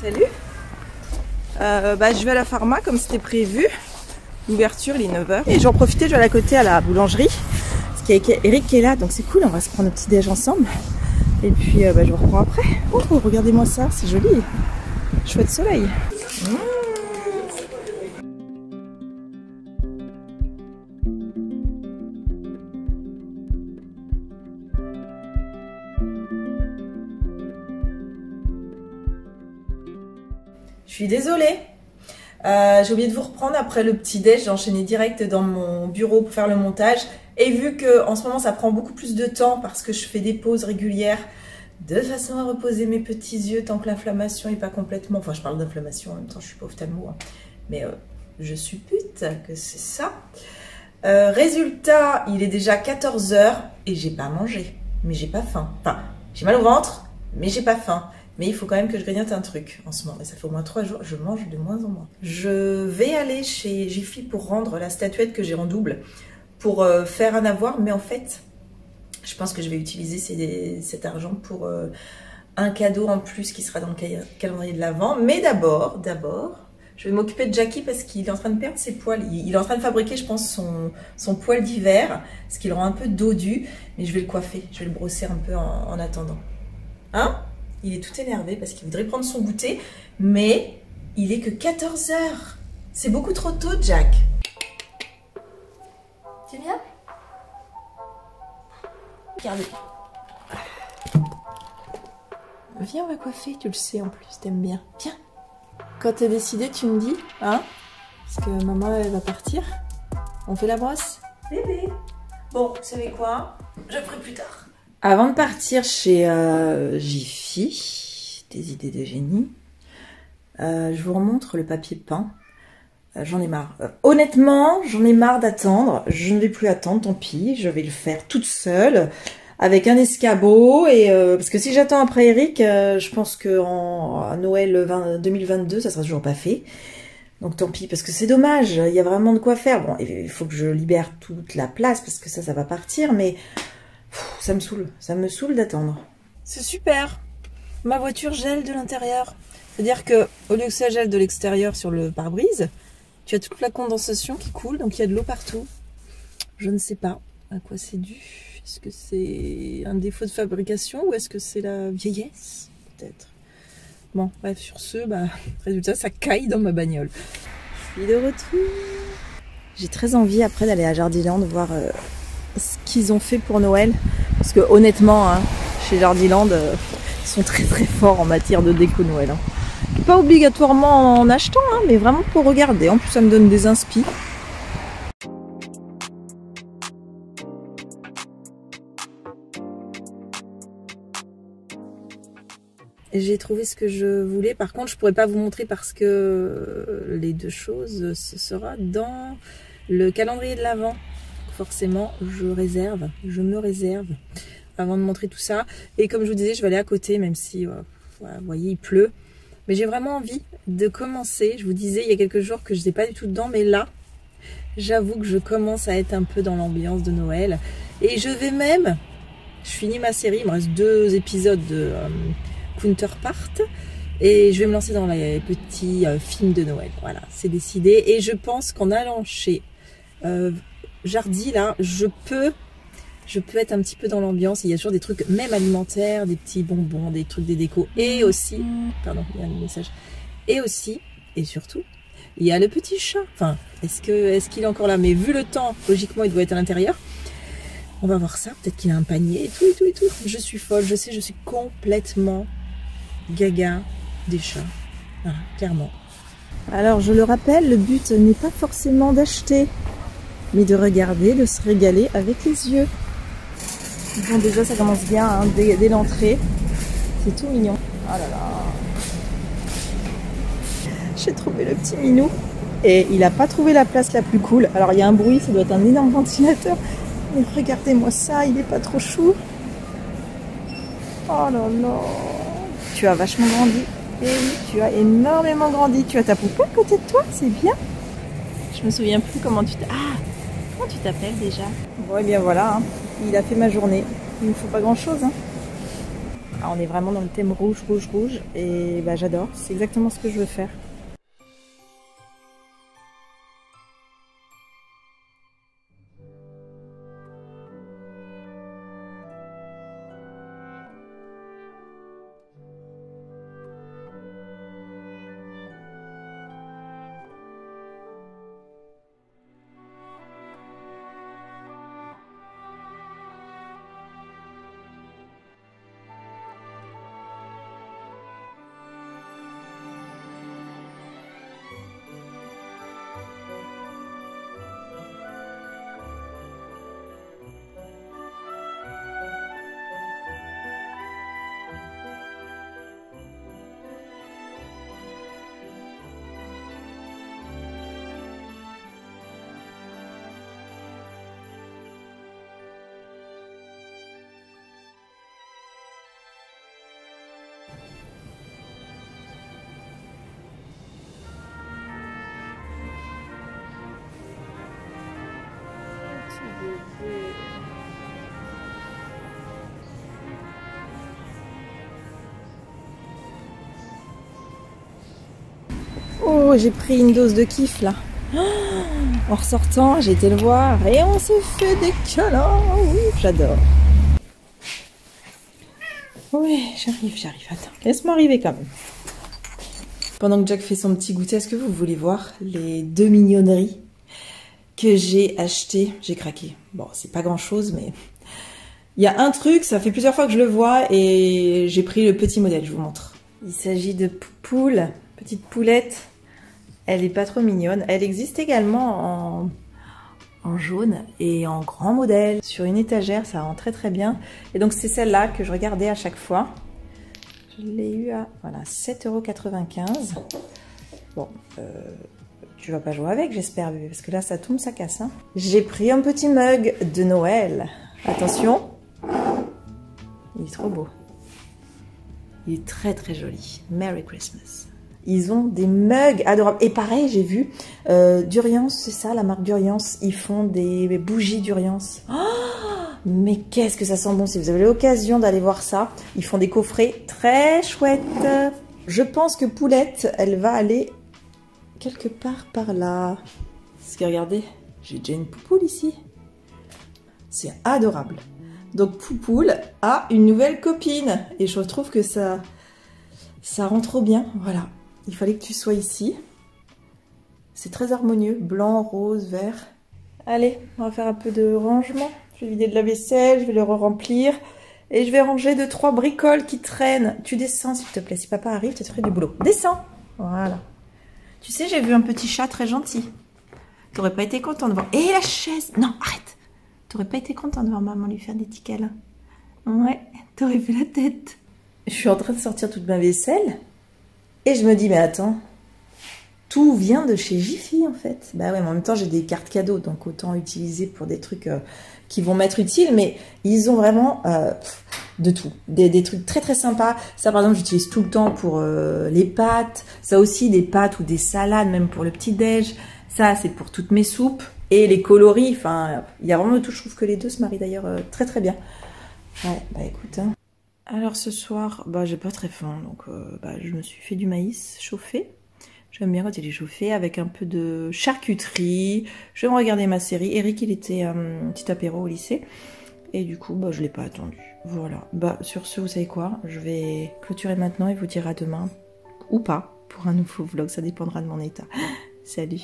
Salut euh, bah, Je vais à la pharma comme c'était prévu. L'ouverture, il est 9h. Et j'en profitais, je vais à la côté à la boulangerie. Parce qu'il y a Eric qui est là, donc c'est cool, on va se prendre un petit déj ensemble. Et puis euh, bah, je vous reprends après. Oh, regardez-moi ça, c'est joli. Chouette soleil. Mmh. Suis désolée. Euh, j'ai oublié de vous reprendre après le petit déj, j'ai enchaîné direct dans mon bureau pour faire le montage. Et vu que en ce moment ça prend beaucoup plus de temps parce que je fais des pauses régulières de façon à reposer mes petits yeux tant que l'inflammation n'est pas complètement... Enfin je parle d'inflammation en même temps, je suis pas ophtalmo. Hein. Mais euh, je suppute que c'est ça. Euh, résultat, il est déjà 14h et j'ai pas mangé. Mais j'ai pas faim. Enfin, j'ai mal au ventre, mais j'ai pas faim. Mais il faut quand même que je grignote un truc en ce moment. Et ça fait au moins trois jours, je mange de moins en moins. Je vais aller chez Jiffy pour rendre la statuette que j'ai en double pour euh, faire un avoir. Mais en fait, je pense que je vais utiliser cet argent pour euh, un cadeau en plus qui sera dans le calendrier de l'Avent. Mais d'abord, d'abord, je vais m'occuper de Jackie parce qu'il est en train de perdre ses poils. Il est en train de fabriquer, je pense, son, son poil d'hiver, ce qui le rend un peu dodu. Mais je vais le coiffer, je vais le brosser un peu en, en attendant. Hein? Il est tout énervé parce qu'il voudrait prendre son goûter, mais il est que 14 heures. C'est beaucoup trop tôt, Jack. Tu viens? Regardez. Viens, on va coiffer, tu le sais en plus, t'aimes bien. Viens. Quand t'es décidé, tu me dis, hein? Parce que maman, elle va partir. On fait la brosse? Bébé. Bon, vous savez quoi? Je ferai plus tard. Avant de partir chez euh, Jiffy, des idées de génie, euh, je vous remontre le papier peint. Euh, j'en ai marre. honnêtement, j'en ai marre d'attendre. Je ne vais plus attendre, tant pis. Je vais le faire toute seule avec un escabeau et parce que si j'attends après Eric, je pense que Noël 2022, ça sera toujours pas fait. Donc tant pis parce que c'est dommage. Il y a vraiment de quoi faire. Bon, il faut que je libère toute la place parce que ça, ça va partir, mais ça me saoule, ça me saoule d'attendre. C'est super. Ma voiture gèle de l'intérieur. C'est-à-dire que au lieu que ça gèle de l'extérieur sur le pare-brise, tu as toute la condensation qui coule, donc il y a de l'eau partout. Je ne sais pas à quoi c'est dû. Est-ce que c'est un défaut de fabrication ou est-ce que c'est la vieillesse Peut-être? Bon, bref, sur ce, bah, résultat, ça caille dans ma bagnole. Je suis de retour. J'ai très envie après d'aller à Jardiland voir euh, ce qu'ils ont fait pour Noël. Parce que honnêtement, hein, chez Jardiland, euh, ils sont très très forts en matière de déco Noël. Hein. Pas obligatoirement en achetant, hein, mais vraiment pour regarder. En plus, ça me donne des inspi. J'ai trouvé ce que je voulais. Par contre, je pourrais pas vous montrer parce que les deux choses, ce sera dans le calendrier de l'Avent forcément, je réserve, je me réserve avant de montrer tout ça. Et comme je vous disais, je vais aller à côté, même si, euh, vous voyez, il pleut. Mais j'ai vraiment envie de commencer. Je vous disais il y a quelques jours que je n'étais pas du tout dedans, mais là, j'avoue que je commence à être un peu dans l'ambiance de Noël. Et je vais même, je finis ma série, il me reste deux épisodes de euh, Counterpart. Et je vais me lancer dans les petits euh, films de Noël. Voilà, c'est décidé. Et je pense qu'en allant chez Jardy, là, je peux, je peux être un petit peu dans l'ambiance. Il y a toujours des trucs, même alimentaires, des petits bonbons, des trucs, des décos. Et aussi, pardon, il y a un message. Et aussi, et surtout, il y a le petit chat. Enfin, est-ce que, est-ce qu'il est encore là? Mais vu le temps, logiquement, il doit être à l'intérieur. On va voir ça. Peut-être qu'il a un panier et tout, et tout, et tout. Je suis folle. Je sais, je suis complètement gaga des chats. clairement. Alors, je le rappelle, le but n'est pas forcément d'acheter mais de regarder, de se régaler avec les yeux. Bon, déjà, ça commence bien hein, dès, l'entrée. C'est tout mignon. Oh là là. J'ai trouvé le petit minou. Et il n'a pas trouvé la place la plus cool. Alors, il y a un bruit, ça doit être un énorme ventilateur. Mais regardez-moi ça, il n'est pas trop chou. Oh là là. Tu as vachement grandi. Oui, tu as énormément grandi. Tu as ta poupée à côté de toi, c'est bien. Je me souviens plus comment tu t'es... Ah Comment tu t'appelles déjà Bon, et bien voilà, hein. il a fait ma journée. Il ne faut pas grand chose. Hein. Ah, on est vraiment dans le thème rouge, rouge, rouge. Et bah, j'adore. C'est exactement ce que je veux faire. Oh, j'ai pris une dose de kiff là. En ressortant, j'ai été le voir et on s'est fait des câlins. Oui, j'adore. Oui, j'arrive, j'arrive. Attends, laisse-moi arriver quand même. Pendant que Jack fait son petit goûter, est-ce que vous voulez voir les deux mignonneries? Que j'ai achetées J'ai craqué. Bon, c'est pas grand-chose, mais il y a un truc, ça fait plusieurs fois que je le vois et j'ai pris le petit modèle, je vous montre. Il s'agit de poule, petite poulette elle est pas trop mignonne. Elle existe également en, jaune et en grand modèle. Sur une étagère, ça rend très très bien. Et donc c'est celle-là que je regardais à chaque fois. Je l'ai eu à voilà, 7,95€. Bon, euh, tu vas pas jouer avec, j'espère, parce que là, ça tombe, ça casse. Hein. J'ai pris un petit mug de Noël. Attention. Il est trop beau. Il est très très joli. Merry Christmas. Ils ont des mugs adorables. Et pareil, j'ai vu euh, Duriance, c'est ça, la marque Duriance. Ils font des bougies Duriance. Oh, mais qu'est-ce que ça sent bon Si vous avez l'occasion d'aller voir ça, ils font des coffrets très chouettes. Je pense que Poulette, elle va aller quelque part par là. Parce que regardez, j'ai déjà une poupoule ici. C'est adorable. Donc Poupoule a une nouvelle copine. Et je trouve que ça, ça rend trop bien. Voilà il fallait que tu sois ici. C'est très harmonieux, blanc, rose, vert. Allez, on va faire un peu de rangement. Je vais vider de la vaisselle, je vais le remplir Et je vais ranger deux, trois bricoles qui traînent. Tu descends, s'il te plaît. Si papa arrive, tu te ferais du boulot. Descends Voilà. Tu sais, j'ai vu un petit chat très gentil. T'aurais pas été content de voir... Et la chaise Non, arrête T'aurais pas été content de voir maman lui faire des petits câlins. Ouais, t'aurais fait la tête. Je suis en train de sortir toute ma vaisselle. Et je me dis, mais attends, tout vient de chez Jiffy en fait. Bah ouais, mais en même temps, j'ai des cartes cadeaux, donc autant utiliser pour des trucs euh, qui vont m'être utiles, mais ils ont vraiment euh, de tout. Des, trucs très très sympas. Ça, par exemple, j'utilise tout le temps pour euh, les pâtes. Ça aussi, des pâtes ou des salades, même pour le petit-déj. Ça, c'est pour toutes mes soupes. Et les coloris, enfin, il y a vraiment de tout. Je trouve que les deux se marient d'ailleurs très très bien. Ouais, bah écoute, hein. Alors ce soir, bah j'ai pas très faim, donc euh, bah, je me suis fait du maïs chauffé. J'aime bien quand il est chauffé, avec un peu de charcuterie. Je vais regarder ma série. Eric, il était un petit apéro au lycée. Et du coup, bah, je l'ai pas attendu. Voilà. Bah, sur ce, vous savez quoi? Je vais clôturer maintenant et vous dire à demain. Ou pas, pour un nouveau vlog. Ça dépendra de mon état. Salut